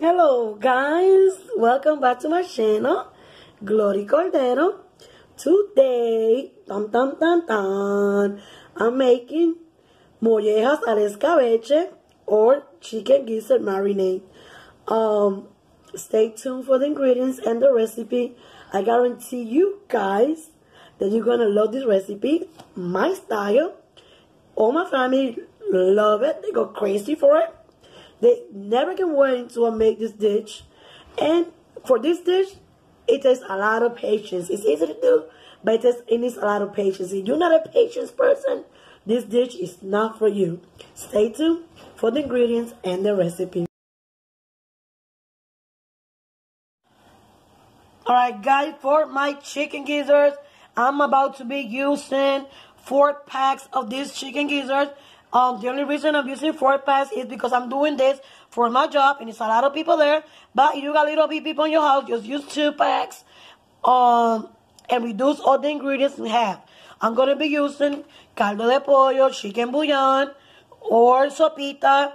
Hello guys, welcome back to my channel, Glory Cordero. Today, dun dun dun dun, I'm making mollejas al escabeche or chicken gizzard marinade. Um, stay tuned for the ingredients and the recipe. I guarantee you guys that you're gonna love this recipe, my style. All my family love it, they go crazy for it. They never can wait to make this dish. And for this dish, it takes a lot of patience. It's easy to do, but it, takes, it needs a lot of patience. If you're not a patience person, this dish is not for you. Stay tuned for the ingredients and the recipe. Alright guys, for my chicken gizzards, I'm about to be using four packs of these chicken gizzards. Um, the only reason I'm using four packs is because I'm doing this for my job and it's a lot of people there. But if you got little bit people in your house, just use two packs. Um, and reduce all the ingredients in half. I'm going to be using caldo de pollo, chicken bouillon, or sopita.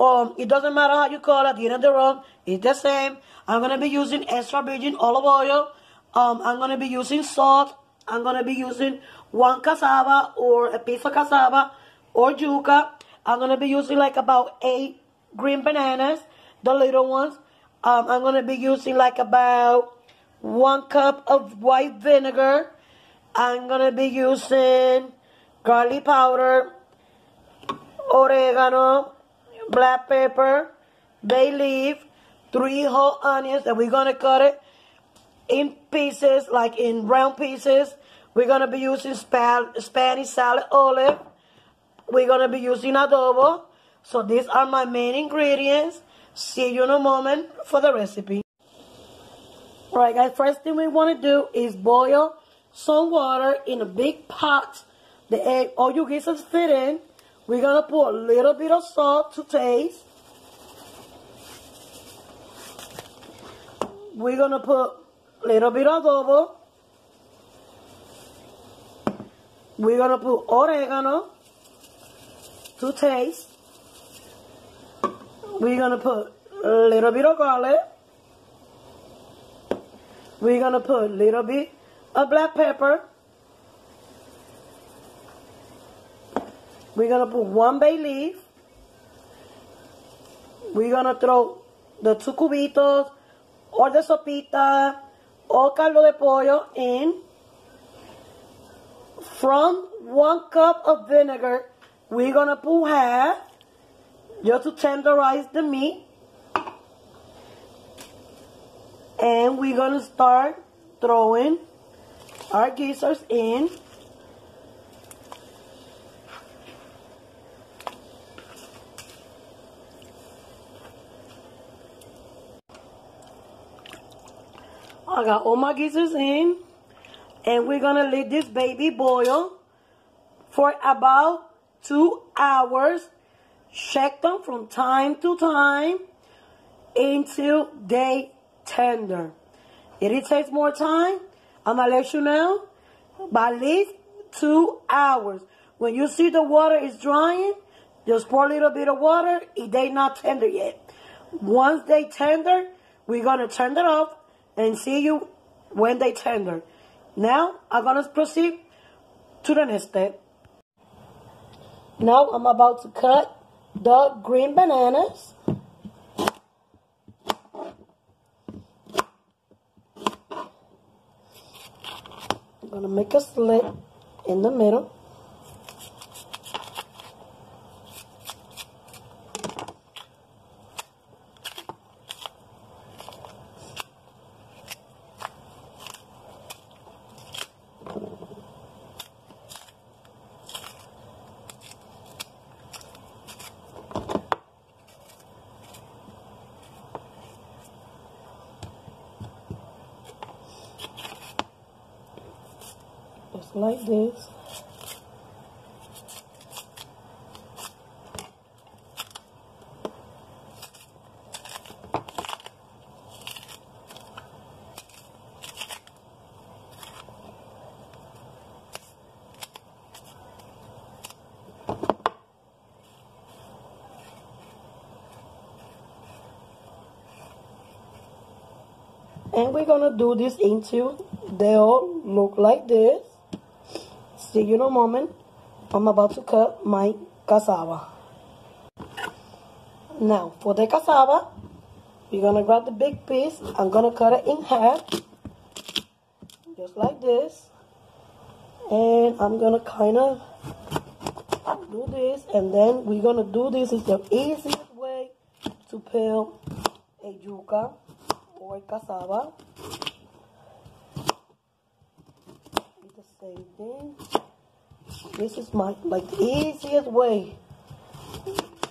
Um, it doesn't matter how you call it, at the end of the road, it's the same. I'm going to be using extra virgin olive oil. Um, I'm going to be using salt. I'm going to be using one cassava or a piece of cassava or yuca. I'm going to be using like about eight green bananas, the little ones. Um, I'm going to be using like about one cup of white vinegar. I'm going to be using garlic powder, oregano, black pepper, bay leaf, three whole onions, and we're going to cut it in pieces, like in round pieces. We're going to be using Spanish salad olive. We're going to be using adobo. So these are my main ingredients. See you in a moment for the recipe. Alright guys, first thing we want to do is boil some water in a big pot. The egg, all you gizzards fit in. We're going to put a little bit of salt to taste. We're going to put a little bit of adobo. We're going to put oregano to taste. We're going to put a little bit of garlic. We're going to put a little bit of black pepper. We're going to put one bay leaf. We're going to throw the two cubitos or the sopita or caldo de pollo in. From one cup of vinegar, we're going to put half just to tenderize the meat. And we're going to start throwing our gizzards in. I got all my gizzards in. And we're to let this baby boil for about two hours. Check them from time to time until they tender. If it takes more time, I'm going to let you know, by at least two hours. When you see the water is drying, just pour a little bit of water if they not tender yet. Once they tender, we're going to turn it off and see you when they tender. Now, I'm going to proceed to the next step. Now, I'm about to cut the green bananas. I'm going to make a slit in the middle. like this. and we're gonna do this until they all look like this you a moment. I'm about to cut my cassava. Now, for the cassava, we're gonna grab the big piece. I'm gonna cut it in half, just like this. And I'm gonna kind of do this, and then we're gonna do this. Is the easiest way to peel a yuca or a cassava. It's the same thing. This is my like the easiest way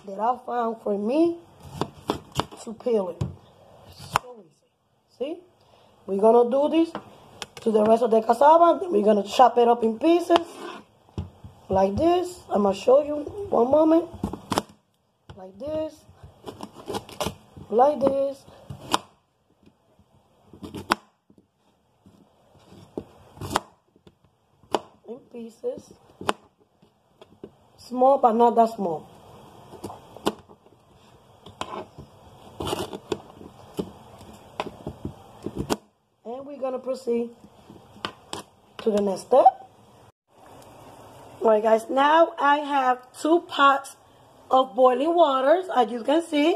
that I found for me to peel it. So easy. See? We're gonna do this to the rest of the cassava. Then we're gonna chop it up in pieces like this. I'm gonna show you one moment. Like this. Like this. In pieces. Small, but not that small. And we're gonna proceed to the next step. Alright guys, now I have two pots of boiling waters, as you can see.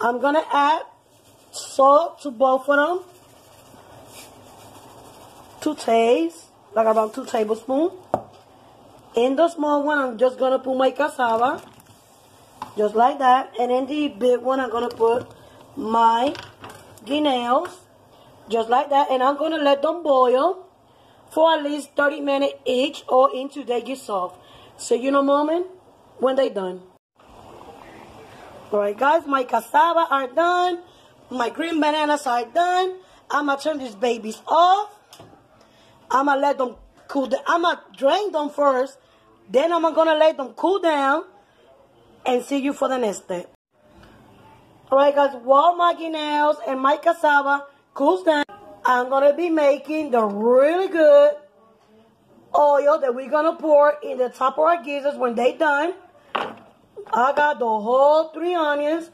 I'm gonna add salt to both of them. to taste, like about two tablespoons. In the small one, I'm just gonna put my cassava, just like that. And in the big one, I'm gonna put my guineos, just like that. And I'm gonna let them boil for at least 30 minutes each or until they get soft. So you know moment when they done. Alright guys, my cassava are done. My green bananas are done. I'ma turn these babies off. I'ma let them cool down. I'ma drain them first. Then I'm gonna let them cool down and see you for the next step. Alright guys, while my guineos and my cassava cools down, I'm to be making the really good oil that we're to pour in the top of our gizzards when they done. I got the whole three onions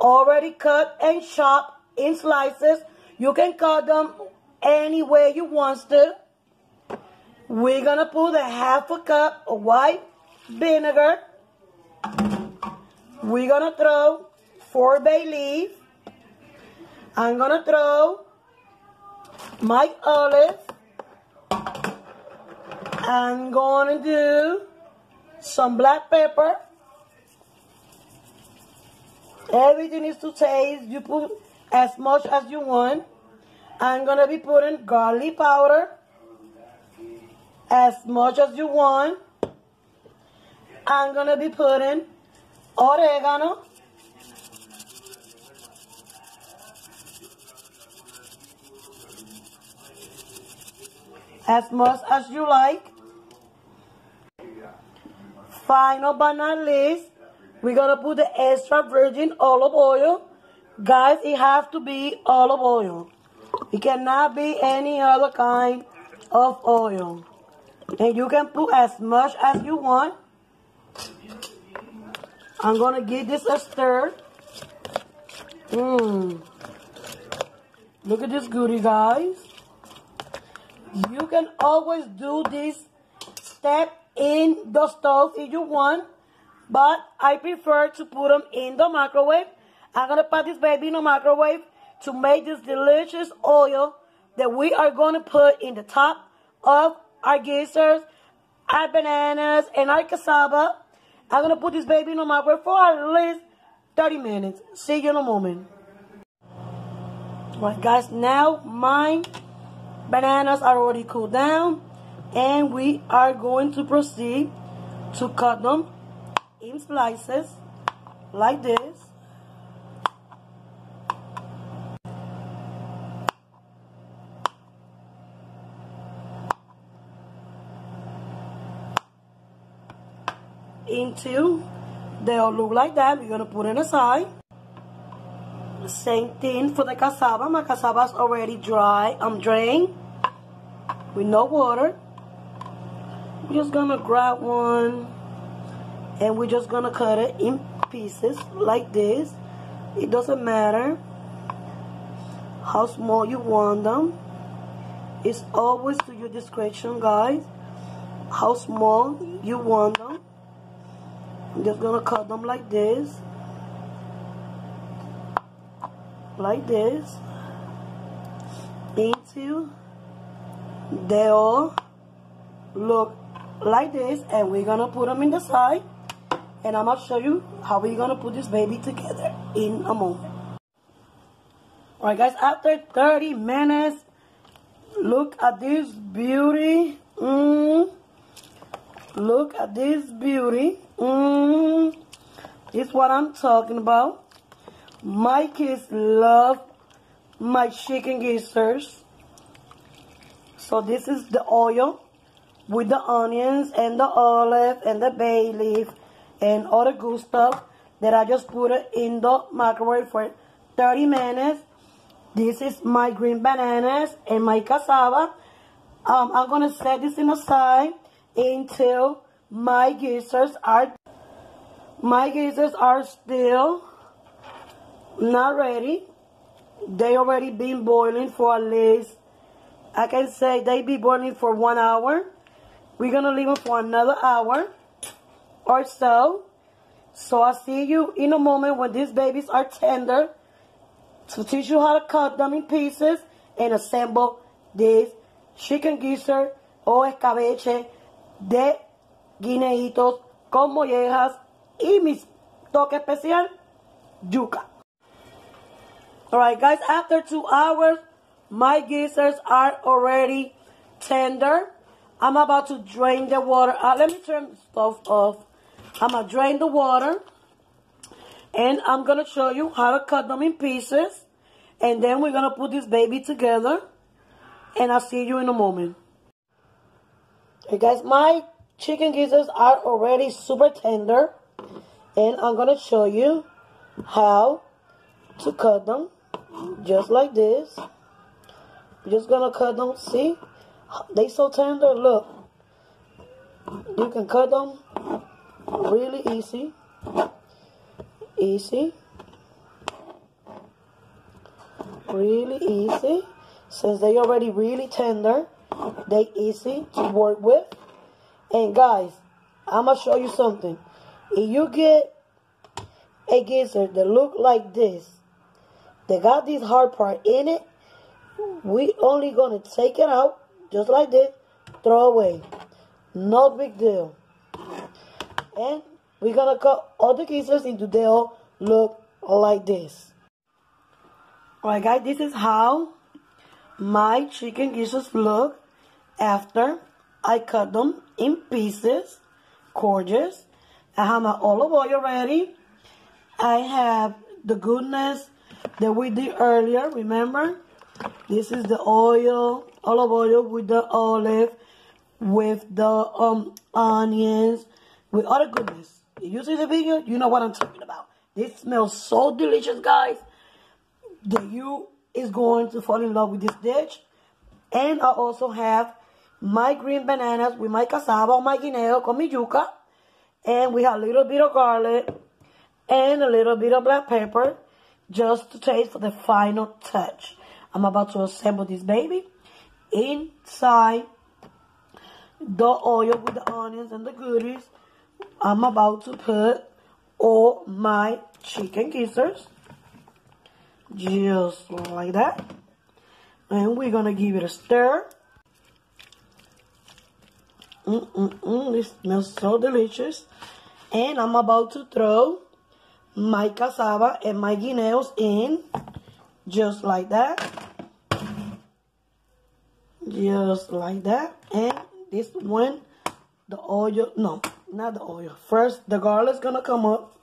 already cut and chopped in slices. You can cut them any way you want to. We're going to put a half a cup of white vinegar. We're going to throw four bay leaf. I'm going to throw my olive. I'm going to do some black pepper. Everything is to taste. You put as much as you want. I'm going to be putting garlic powder as much as you want. I'm going to be putting oregano. as much as you like. Final but not least, we're going to put the extra virgin olive oil. Guys, it has to be olive oil. It cannot be any other kind of oil. And you can put as much as you want. I'm going to give this a stir. Mmm. Look at this goodie, guys. You can always do this step in the stove if you want, but I prefer to put them in the microwave. I'm going to put this baby in the microwave to make this delicious oil that we are going to put in the top of our gizzards, our bananas, and our cassava. I'm going to put this baby in the microwave for at least 30 minutes. See you in a moment. Alright guys, now my Bananas are already cooled down and we are going to proceed to cut them in slices like this. Into they'll look like that. We're gonna put it aside. Same thing for the cassava. My cassava is already dry. I'm drained with no water. We're just gonna grab one and we're just gonna cut it in pieces like this. It doesn't matter how small you want them. It's always to your discretion, guys. How small you want them. I'm just gonna cut them like this. Like this. Into they all look like this and we're gonna put them in the side and I'm gonna show you how we're gonna put this baby together in a moment. Alright guys, after 30 minutes, look at this beauty. Mm. Look at this beauty. Mm. This is what I'm talking about. My kids love my chicken gizzards. So this is the oil with the onions and the olive and the bay leaf and all the good stuff that I just put it in the microwave for 30 minutes. This is my green bananas and my cassava. Um, I'm going to set this in the side until my gizzards are my gizzards are still not ready. They already been boiling for at least I can say they be boiling for one hour. We're going to leave them for another hour or so. So I'll see you in a moment when these babies are tender to teach you how to cut them in pieces and assemble this chicken gizzard or escabeche de guineitos con mollejas y mi toque especial, yuca. Alright guys, after two hours, my gizzards are already tender. I'm about to drain the water. Let me turn the stove off. I'm going to drain the water. And I'm going to show you how to cut them in pieces. And then we're going to put this baby together. And I'll see you in a moment. Hey guys, my chicken gizzards are already super tender. And I'm to show you how to cut them. Just like this. Just to cut them. See? They so tender. Look. You can cut them really easy. Easy. Really easy. Since they already really tender, they easy to work with. And guys, I'm going to show you something. If you get a gizzard that look like this, they got this hard part in it, we only going to take it out, just like this, throw away. No big deal. And we're going to cut all the gizzards into they all look like this. Alright guys, this is how my chicken gizzards look after I cut them in pieces. Gorgeous. I have my olive oil ready. I have the goodness that we did earlier, remember? This is the oil, olive oil with the olive, with the um onions, with other goodness. If you see the video, you know what I'm talking about. This smells so delicious, guys, that you is going to fall in love with this dish. And I also have my green bananas with my cassava, my guineo, con mi yuca. And we have a little bit of garlic and a little bit of black pepper just to taste for the final touch. I'm about to assemble this baby inside the oil with the onions and the goodies. I'm about to put all my chicken gizzards just like that. And we're to give it a stir. Mm-mm-mm, this smells so delicious. And I'm about to throw my cassava and my guineos in just like that. Just like that. And this one the oil no not the oil. First the garlic's gonna come up.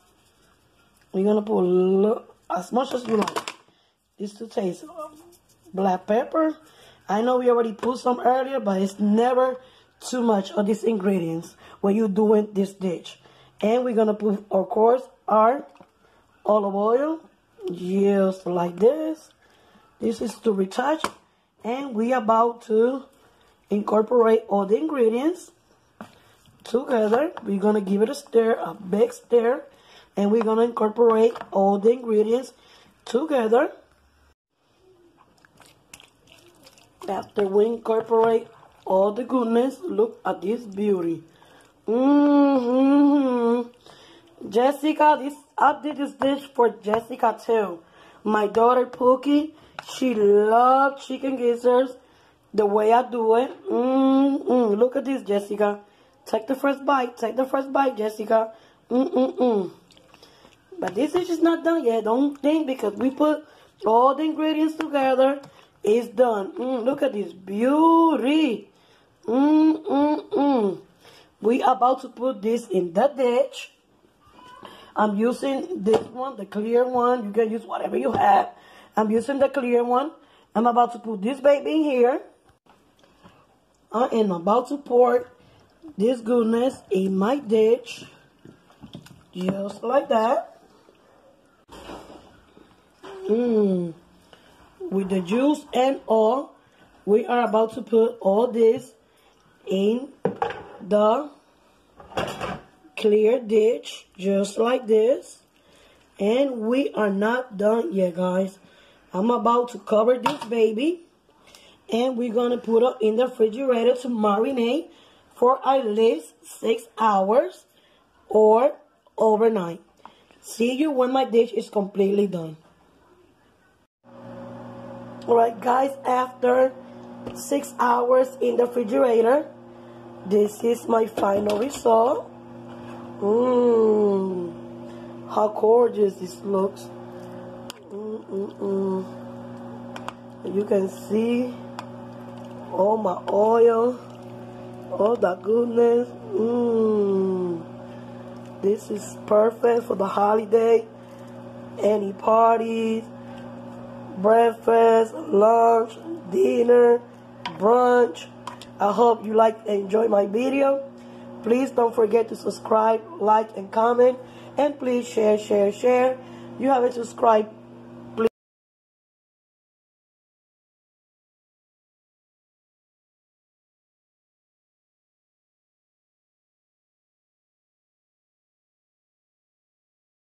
We're gonna put as much as you like. This to taste black pepper. I know we already put some earlier but it's never too much of these ingredients when you're doing this dish. And we're gonna put of course our olive oil just like this. This is to retouch and we about to incorporate all the ingredients together. We're gonna give it a stir a big stir and we're gonna incorporate all the ingredients together. After we incorporate all the goodness, look at this beauty. Mm-hmm. Jessica, this I did this dish for Jessica too. My daughter Pookie, she loves chicken gizzards the way I do it. Mm-mm. Look at this, Jessica. Take the first bite. Take the first bite, Jessica. Mm-mm-mm. But this is just not done yet. Don't think because we put all the ingredients together. It's done. Mm, look at this beauty. Mm-mm-mm. We about to put this in the ditch. I'm using this one, the clear one. You can use whatever you have. I'm using the clear one. I'm about to put this baby in here. I am about to pour this goodness in my ditch. Just like that. Mmm. With the juice and all, we are about to put all this in the clear dish, just like this. And we are not done yet, guys. I'm about to cover this baby. And we're to put it in the refrigerator to marinate for at least six hours or overnight. See you when my dish is completely done. Alright guys, after six hours in the refrigerator, this is my final result. Mmm, how gorgeous this looks. Mm -mm -mm. You can see all my oil, all the goodness. Mmm. This is perfect for the holiday, any parties, breakfast, lunch, dinner, brunch. I hope you like and enjoy my video. Please don't forget to subscribe, like, and comment. And please share, share, share. You haven't subscribed